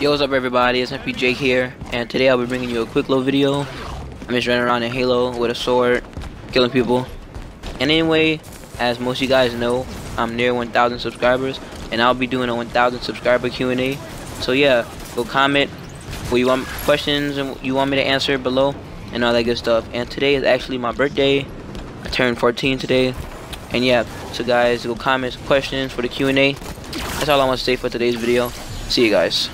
Yo, what's up everybody, it's MP Jake here, and today I'll be bringing you a quick little video. I'm just running around in Halo with a sword, killing people. And anyway, as most of you guys know, I'm near 1,000 subscribers, and I'll be doing a 1,000 subscriber Q&A. So yeah, go comment what you want questions and you want me to answer below, and all that good stuff. And today is actually my birthday. I turned 14 today, and yeah, so guys, go comment questions for the Q&A. That's all I want to say for today's video. See you guys.